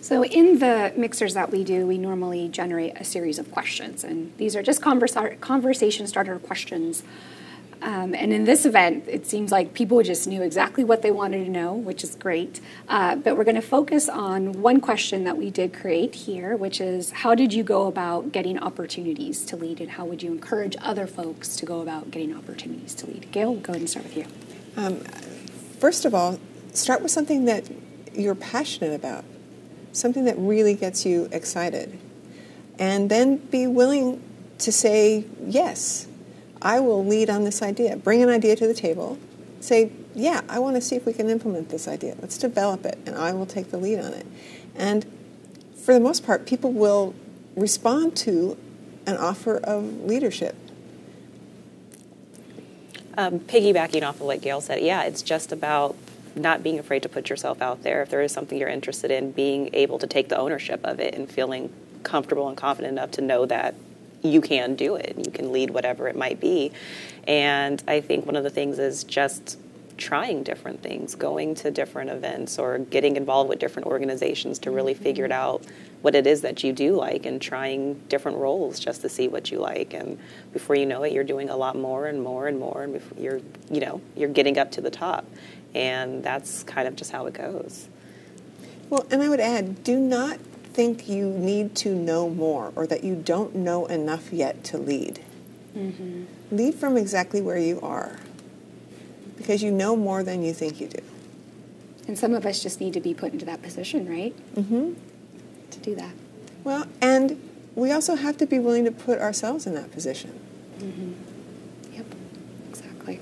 So, in the mixers that we do, we normally generate a series of questions, and these are just conversa- conversation starter questions. Um, and in this event, it seems like people just knew exactly what they wanted to know, which is great. Uh, but we're going to focus on one question that we did create here, which is how did you go about getting opportunities to lead, and how would you encourage other folks to go about getting opportunities to lead? Gail, go ahead and start with you. Um, first of all, start with something that you're passionate about something that really gets you excited. And then be willing to say, yes, I will lead on this idea. Bring an idea to the table. Say, yeah, I want to see if we can implement this idea. Let's develop it, and I will take the lead on it. And for the most part, people will respond to an offer of leadership. Um, piggybacking off of what Gail said, yeah, it's just about not being afraid to put yourself out there. If there is something you're interested in, being able to take the ownership of it and feeling comfortable and confident enough to know that you can do it. You can lead whatever it might be. And I think one of the things is just trying different things, going to different events or getting involved with different organizations to really figure it out what it is that you do like and trying different roles just to see what you like and before you know it you're doing a lot more and more and more and you're you know you're getting up to the top and that's kind of just how it goes. Well, and I would add, do not think you need to know more or that you don't know enough yet to lead. Mm-hmm. Lead from exactly where you are because you know more than you think you do. And some of us just need to be put into that position, right? Mm-hmm. To do that. Well, and we also have to be willing to put ourselves in that position. Mm-hmm. Yep, exactly.